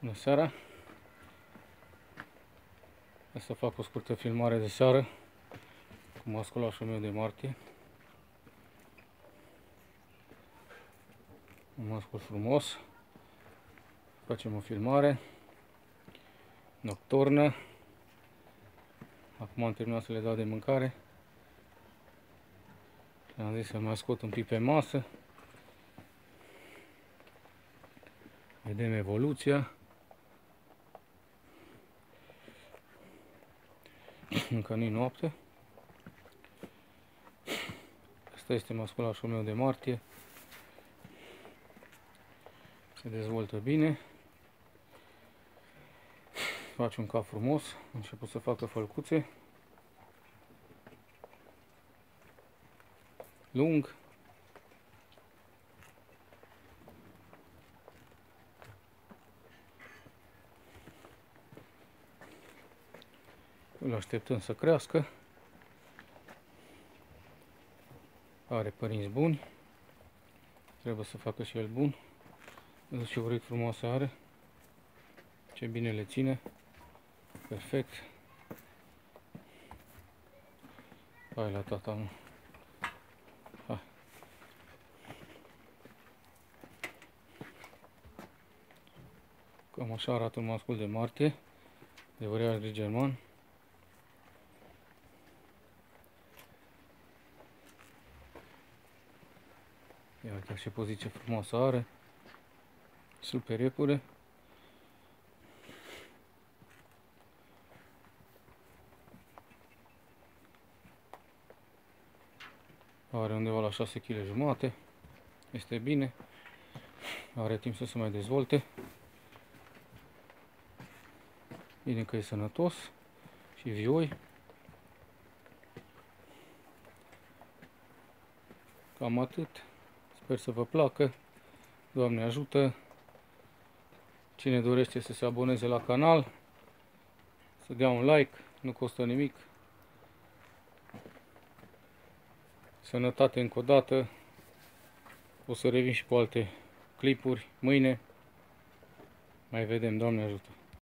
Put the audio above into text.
Bună seara! O să fac o scurtă filmare de seară cu masculașul meu de martie. Un mascul frumos. Facem o filmare nocturnă. Acum am terminat să le dau de mâncare. Am zis să mai scot un pic pe masă. Vedem evoluția. Încă nu noapte. Asta este masculașul meu de martie. Se dezvoltă bine. Face un cap frumos. A început să facă fălcuțe. Lung. Îl așteptăm să crească. Are părinți buni. Trebuie să facă și el bun. Vedeți ce urechi frumoase are. Ce bine le ține. Perfect. Hai la tata, mă. Hai. Cam așa arată un mascul de martie. De uriaș de german. Ia uite ce poziție frumoasă are. Super iepure. Are undeva la 6 kg jumate. Este bine. Are timp să se mai dezvolte. Bine că e sănătos și vioi. Cam atât. Sper să vă placă. Doamne ajută. Cine dorește să se aboneze la canal, să dea un like, nu costă nimic. Sănătate încă o dată. O să revin și cu alte clipuri mâine. Mai vedem, Doamne ajută.